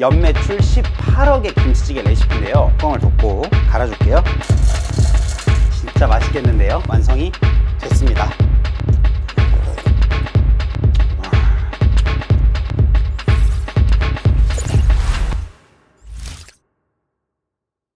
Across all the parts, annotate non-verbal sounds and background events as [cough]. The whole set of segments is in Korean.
연매출 18억의 김치찌개 레시피인데요. 뚜껑을 덮고 갈아줄게요. 진짜 맛있겠는데요? 완성이 됐습니다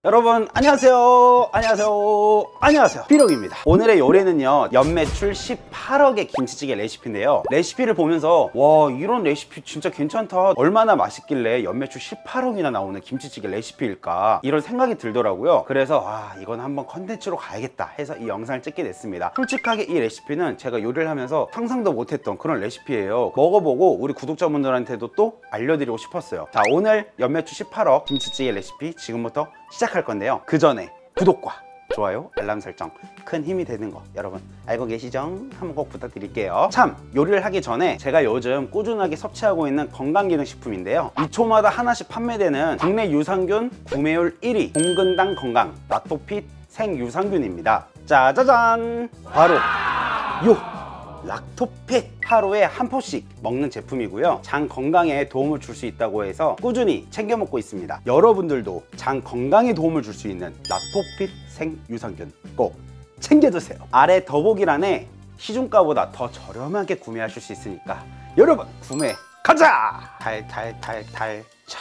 여러분 안녕하세요. 안녕하세요. 안녕하세요. 삐록입니다. 오늘의 요리는요 연매출 18억의 김치찌개 레시피인데요. 레시피를 보면서 와 이런 레시피 진짜 괜찮다. 얼마나 맛있길래 연매출 18억이나 나오는 김치찌개 레시피일까? 이런 생각이 들더라고요. 그래서 아 이건 한번 컨텐츠로 가야겠다 해서 이 영상을 찍게 됐습니다. 솔직하게 이 레시피는 제가 요리를 하면서 상상도 못했던 그런 레시피예요. 먹어보고 우리 구독자분들한테도 또 알려드리고 싶었어요. 자 오늘 연매출 18억 김치찌개 레시피 지금부터 시작할 건데요. 그 전에 구독과 좋아요, 알람 설정 큰 힘이 되는 거 여러분 알고 계시죠? 한번 꼭 부탁드릴게요. 참 요리를 하기 전에 제가 요즘 꾸준하게 섭취하고 있는 건강기능식품인데요. 2초마다 하나씩 판매되는 국내 유산균 구매율 1위 공근당 건강 라토핏 생유산균입니다. 짜자잔! 바로 요 락토핏 하루에 한 포씩 먹는 제품이고요. 장 건강에 도움을 줄 수 있다고 해서 꾸준히 챙겨 먹고 있습니다. 여러분들도 장 건강에 도움을 줄 수 있는 락토핏 생유산균 꼭 챙겨 드세요. 아래 더보기란에 시중가보다 더 저렴하게 구매하실 수 있으니까 여러분 구매 가자! 달달달달. 자.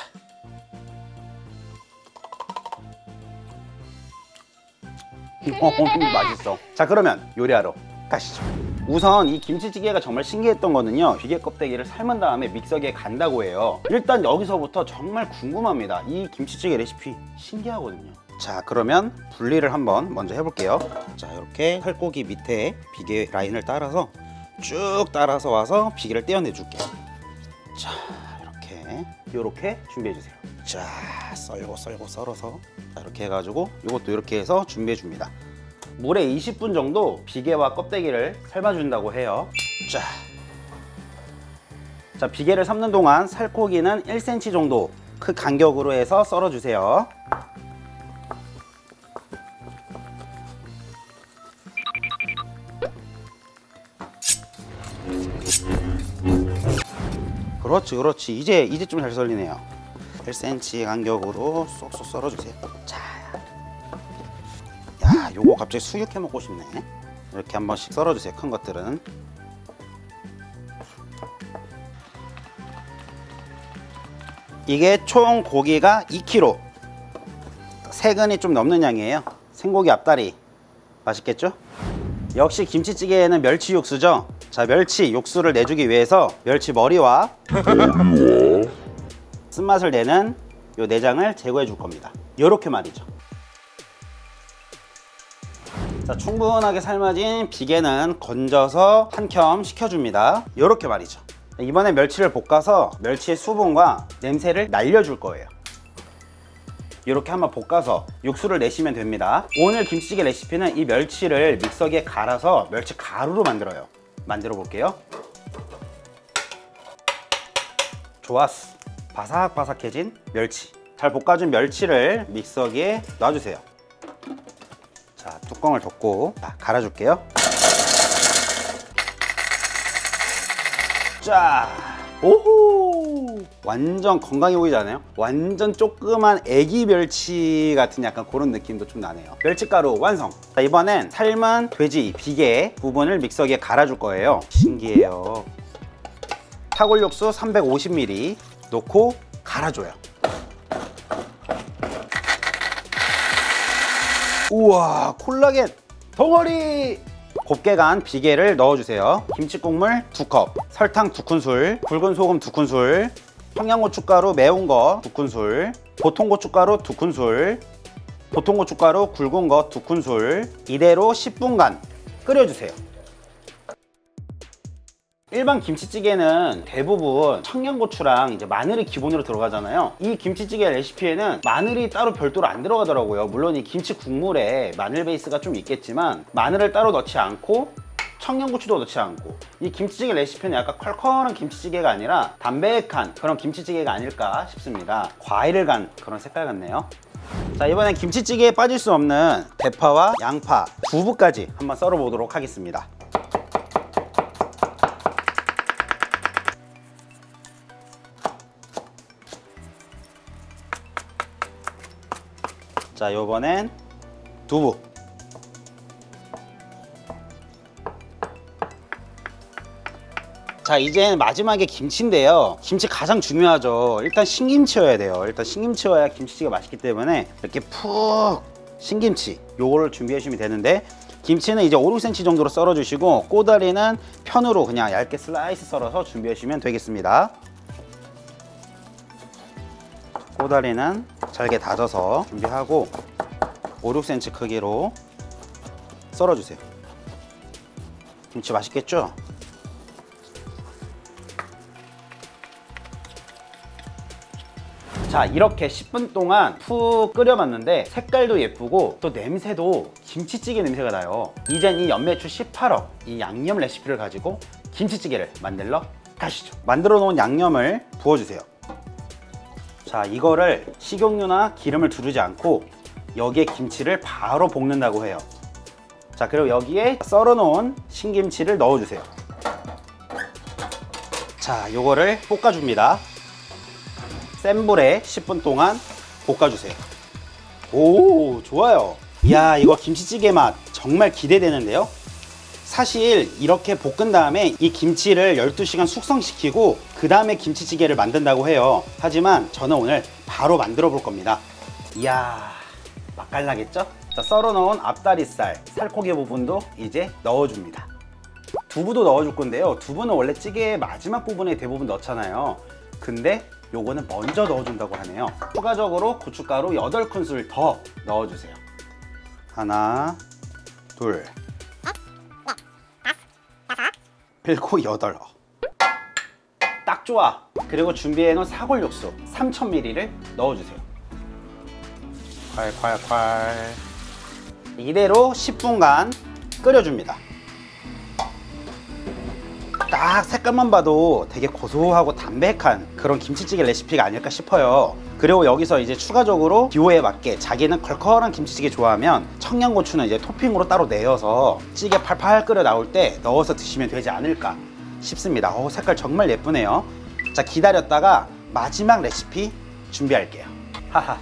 [laughs] 맛있어. 자 그러면 요리하러 가시죠 우선 이 김치찌개가 정말 신기했던 거는요 비계 껍데기를 삶은 다음에 믹서기에 간다고 해요. 일단 여기서부터 정말 궁금합니다. 이 김치찌개 레시피 신기하거든요. 자 그러면 분리를 한번 먼저 해볼게요. 자 이렇게 살코기 밑에 비계 라인을 따라서 쭉 따라서 와서 비계를 떼어내 줄게요. 자 이렇게 이렇게 준비해 주세요. 자 썰고 썰고 썰어서. 자, 이렇게 해가지고 이것도 이렇게 해서 준비해 줍니다 물에 20분 정도 비계와 껍데기를 삶아준다고 해요. 자, 자 비계를 삶는 동안 살코기는 1cm 정도 그 간격으로 해서 썰어주세요. 그렇지 그렇지. 이제 이제 좀 잘 썰리네요. 1cm 간격으로 쏙쏙 썰어주세요. 자 야, 요거 갑자기 수육해 먹고 싶네. 이렇게 한 번씩 썰어주세요. 큰 것들은. 이게 총 고기가 2kg. 세근이 좀 넘는 양이에요. 생고기 앞다리. 맛있겠죠? 역시 김치찌개에는 멸치 육수죠. 자, 멸치 육수를 내주기 위해서 멸치 머리와 쓴맛을 내는 요 내장을 제거해 줄 겁니다. 요렇게 말이죠. 자, 충분하게 삶아진 비계는 건져서 한 켬 식혀줍니다. 이렇게 말이죠. 이번에 멸치를 볶아서 멸치의 수분과 냄새를 날려줄 거예요. 이렇게 한번 볶아서 육수를 내시면 됩니다. 오늘 김치찌개 레시피는 이 멸치를 믹서기에 갈아서 멸치 가루로 만들어요. 만들어 볼게요. 좋았어. 바삭바삭해진 멸치. 잘 볶아준 멸치를 믹서기에 놔주세요. 자, 뚜껑을 덮고 자, 갈아줄게요. 자, 오호! 완전 건강해 보이지 않아요? 완전 조그만 애기 멸치 같은 약간 그런 느낌도 좀 나네요. 멸치가루 완성! 자, 이번엔 삶은 돼지 비계 부분을 믹서기에 갈아줄 거예요. 신기해요. 타골육수 350ml 넣고 갈아줘요. 우와 콜라겐. 덩어리. 곱게 간 비계를 넣어주세요. 김치 국물 2컵 설탕 2큰술 굵은 소금 2큰술 청양고춧가루 매운 거 2큰술 보통 고춧가루 2큰술 보통 고춧가루 굵은 거 2큰술 이대로 10분간 끓여주세요 일반 김치찌개는 대부분 청양고추랑 이제 마늘이 기본으로 들어가잖아요. 이 김치찌개 레시피에는 마늘이 따로 별도로 안 들어가더라고요. 물론 이 김치 국물에 마늘 베이스가 좀 있겠지만 마늘을 따로 넣지 않고 청양고추도 넣지 않고 이 김치찌개 레시피는 약간 컬컬한 김치찌개가 아니라 담백한 그런 김치찌개가 아닐까 싶습니다. 과일을 간 그런 색깔 같네요. 자 이번엔 김치찌개에 빠질 수 없는 대파와 양파, 두부까지 한번 썰어 보도록 하겠습니다 자, 요번엔 두부. 자, 이제 마지막에 김치인데요. 김치 가장 중요하죠. 일단 신김치여야 돼요. 일단 신김치여야 김치찌개 맛있기 때문에 이렇게 푹 신김치 요거를 준비해 주시면 되는데 김치는 이제 5, 6cm 정도로 썰어 주시고 꼬다리는 편으로 그냥 얇게 슬라이스 썰어서 준비해 주시면 되겠습니다. 꼬다리는 잘게 다져서 준비하고 5, 6cm 크기로 썰어 주세요. 김치 맛있겠죠? 자 이렇게 10분 동안 푹 끓여봤는데 색깔도 예쁘고 또 냄새도 김치찌개 냄새가 나요 이젠 이 연매출 18억 이 양념 레시피를 가지고 김치찌개를 만들러 가시죠 만들어 놓은 양념을 부어주세요 자 이거를 식용유나 기름을 두르지 않고 여기에 김치를 바로 볶는다고 해요 자 그리고 여기에 썰어 놓은 신김치를 넣어 주세요 자 요거를 볶아 줍니다 센 불에 10분 동안 볶아 주세요. 오, 좋아요. 이야, 이거 김치찌개 맛 정말 기대되는데요. 사실 이렇게 볶은 다음에 이 김치를 12시간 숙성시키고 그 다음에 김치찌개를 만든다고 해요. 하지만 저는 오늘 바로 만들어 볼 겁니다. 이야, 맛깔나겠죠? 자, 썰어 넣은 앞다리살, 살코기 부분도 이제 넣어줍니다. 두부도 넣어줄 건데요. 두부는 원래 찌개의 마지막 부분에 대부분 넣잖아요. 근데 요거는 먼저 넣어준다고 하네요. 추가적으로 고춧가루 8큰술 더 넣어주세요. 하나, 둘, 그리고 여덟. 딱 좋아. 그리고 준비해놓은 사골 육수 3000ml를 넣어주세요. 콸콸콸. 이대로 10분간 끓여줍니다. 딱 색깔만 봐도 되게 고소하고 담백한 그런 김치찌개 레시피가 아닐까 싶어요 그리고 여기서 이제 추가적으로 기호에 맞게 자기는 컬컬한 김치찌개 좋아하면 청양고추는 이제 토핑으로 따로 내어서 찌개 팔팔 끓여 나올 때 넣어서 드시면 되지 않을까 싶습니다. 어, 색깔 정말 예쁘네요. 자 기다렸다가 마지막 레시피 준비할게요. 하하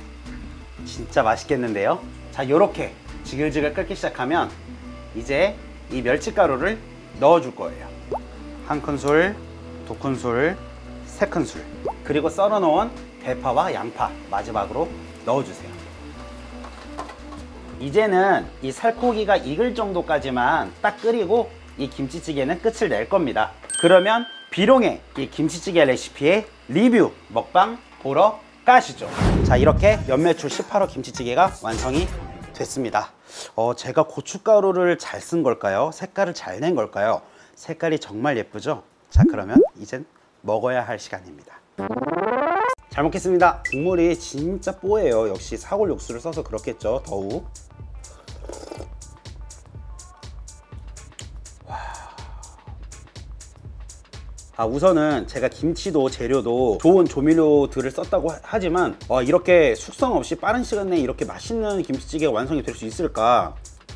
진짜 맛있겠는데요? 자 요렇게 지글지글 끓기 시작하면 이제 이 멸치가루를 넣어 줄 거예요. 한 큰술, 두 큰술, 세 큰술. 그리고 썰어 놓은 대파와 양파 마지막으로 넣어주세요 이제는 이 살코기가 익을 정도까지만 딱 끓이고 이 김치찌개는 끝을 낼 겁니다 그러면 비룡의 이 김치찌개 레시피의 리뷰 먹방 보러 가시죠 자 이렇게 연매출 18호 김치찌개가 완성이 됐습니다 어, 제가 고춧가루를 잘 쓴 걸까요? 색깔을 잘 낸 걸까요? 색깔이 정말 예쁘죠? 자 그러면 이젠 먹어야 할 시간입니다 잘 먹겠습니다. 국물이 진짜 뽀예요. 역시 사골 육수를 써서 그렇겠죠 더욱. 아 우선은 제가 김치도 재료도 좋은 조미료들을 썼다고 하- 하지만 와, 이렇게 숙성 없이 빠른 시간 내에 이렇게 맛있는 김치찌개가 완성이 될 수 있을까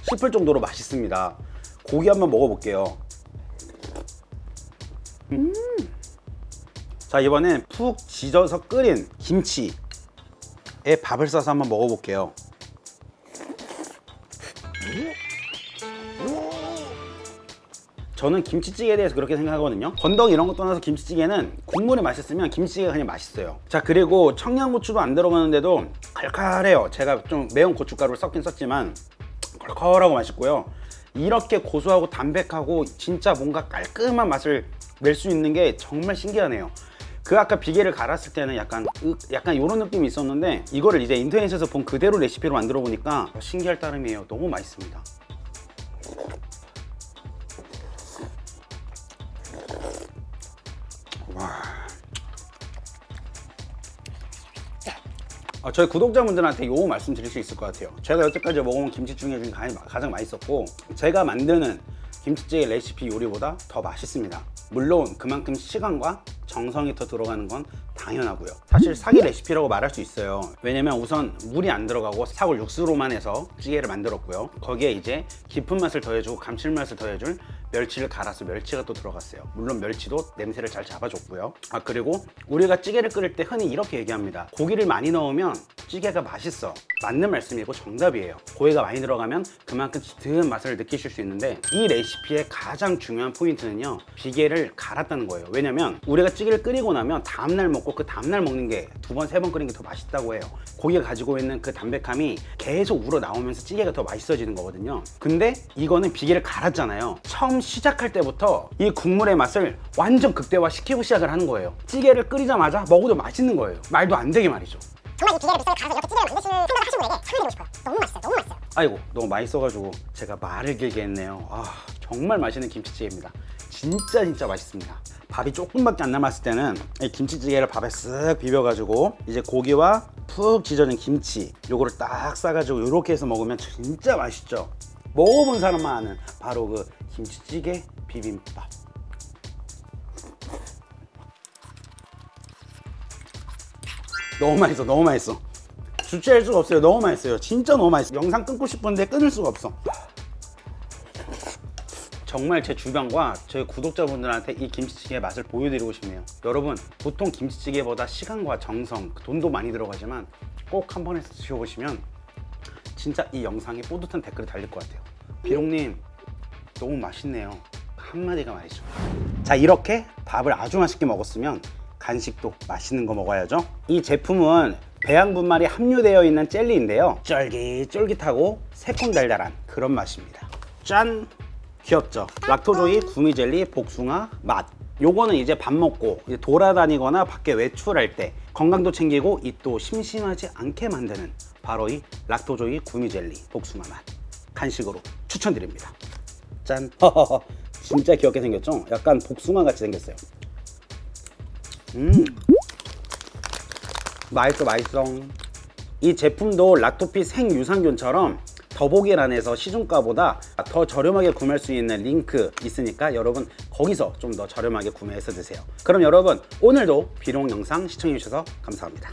싶을 정도로 맛있습니다. 고기 한번 먹어볼게요. 음. 자 이번엔 푹 지져서 끓인 김치에 밥을 싸서 한번 먹어볼게요. 저는 김치찌개에 대해서 그렇게 생각하거든요. 건더기 이런 거 떠나서 김치찌개는 국물이 맛있으면 김치찌개가 그냥 맛있어요. 자 그리고 청양고추도 안 들어가는데도 칼칼해요. 제가 좀 매운 고춧가루를 섞긴 썼지만 컬컬하고 맛있고요. 이렇게 고소하고 담백하고 진짜 뭔가 깔끔한 맛을 낼 수 있는 게 정말 신기하네요 그 아까 비계를 갈았을 때는 약간 으, 약간 이런 느낌이 있었는데 이거를 이제 인터넷에서 본 그대로 레시피로 만들어 보니까 신기할 따름이에요. 너무 맛있습니다. 아, 저희 구독자분들한테 요 말씀 드릴 수 있을 것 같아요. 제가 여태까지 먹어본 김치 중에 가장 맛있었고 제가 만드는 김치찌개 레시피 요리보다 더 맛있습니다. 물론 그만큼 시간과 정성이 더 들어가는 건 당연하고요. 사실 사기 레시피라고 말할 수 있어요. 왜냐면 우선 물이 안 들어가고 사골 육수로만 해서 찌개를 만들었고요. 거기에 이제 깊은 맛을 더해주고 감칠맛을 더해줄 멸치를 갈아서 멸치가 또 들어갔어요. 물론 멸치도 냄새를 잘 잡아줬고요. 아 그리고 우리가 찌개를 끓일 때 흔히 이렇게 얘기합니다. 고기를 많이 넣으면 찌개가 맛있어. 맞는 말씀이고 정답이에요. 고기가 많이 들어가면 그만큼 짙은 맛을 느끼실 수 있는데 이 레시피의 가장 중요한 포인트는요. 비계를 갈았다는 거예요. 왜냐면 우리가 찌개를 끓이고 나면 다음날 먹고 그 다음날 먹는 게 두 번, 세 번 끓인 게 더 맛있다고 해요. 고기가 가지고 있는 그 담백함이 계속 우러 나오면서 찌개가 더 맛있어지는 거거든요. 근데 이거는 비계를 갈았잖아요. 처음 시작할 때부터 이 국물의 맛을 완전 극대화 시키고 시작을 하는 거예요. 찌개를 끓이자마자 먹어도 맛있는 거예요. 말도 안 되게 말이죠. 정말 이 비계를 믹서에 갈아서 이렇게 찌개를 만드시는 생각을 하신 분에게 설명드리고 싶어요. 너무 맛있어요. 너무 맛있어요. 아이고 너무 맛있어가지고 제가 말을 길게 했네요 아 정말 맛있는 김치찌개입니다 진짜 진짜 맛있습니다 밥이 조금밖에 안 남았을 때는 이 김치찌개를 밥에 쓱 비벼가지고 이제 고기와 푹 지져진 김치 요거를 딱 싸가지고 이렇게 해서 먹으면 진짜 맛있죠 먹어본 사람만 아는 바로 그 김치찌개 비빔밥 너무 맛있어 너무 맛있어 주체할 수가 없어요. 너무 맛있어요. 진짜 너무 맛있어. 영상 끊고 싶은데 끊을 수가 없어. 정말 제 주변과 제 구독자분들한테 이 김치찌개의 맛을 보여드리고 싶네요. 여러분, 보통 김치찌개보다 시간과 정성, 돈도 많이 들어가지만 꼭 한 번에 드셔보시면 진짜 이 영상에 뿌듯한 댓글이 달릴 것 같아요. 비롱님, 너무 맛있네요. 한마디가 말이죠. 자, 이렇게 밥을 아주 맛있게 먹었으면 간식도 맛있는 거 먹어야죠. 이 제품은 배양 분말이 함유되어 있는 젤리인데요. 쫄깃쫄깃하고 새콤달달한 그런 맛입니다. 짠! 귀엽죠? 락토조이 구미젤리 복숭아 맛. 요거는 이제 밥 먹고 이제 돌아다니거나 밖에 외출할 때 건강도 챙기고 입도 심심하지 않게 만드는 바로 이 락토조이 구미젤리 복숭아 맛 간식으로 추천드립니다. 짠! [laughs] 진짜 귀엽게 생겼죠? 약간 복숭아 같이 생겼어요. 음. 맛있어 맛있어 이 제품도 락토피 생유산균처럼 더보기란에서 시중가보다 더 저렴하게 구매할 수 있는 링크 있으니까 여러분 거기서 좀 더 저렴하게 구매해서 드세요. 그럼 여러분 오늘도 비롱 영상 시청해주셔서 감사합니다